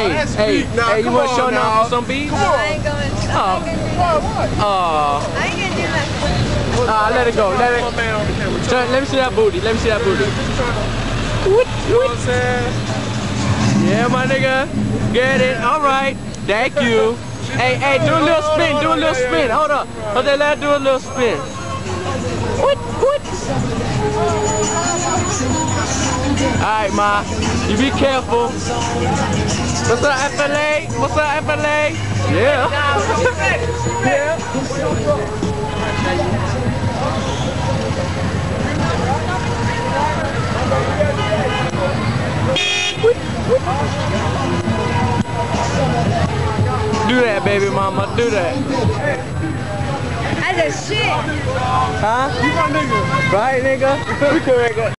Hey, that's hey, beat now. hey, you want to on show now. off some beats? Come I on. ain't going. Oh. I'm not gonna do that. Oh, I ain't gonna do that. ah, let it go. Let it. man on the camera. Show, let me see that booty. Let me see that booty. You know what I'm saying? Yeah, my nigga. Get it. All right. Thank you. Hey, hey, do a little spin. Do a little spin. Hold up. Hold that. Let her do a little spin. What? What? All right, ma. You be careful. What's up, FLA? What's up, FLA? Yeah. yeah. Do that, baby mama. Do that. I said shit. Huh? Right, nigga? We correct.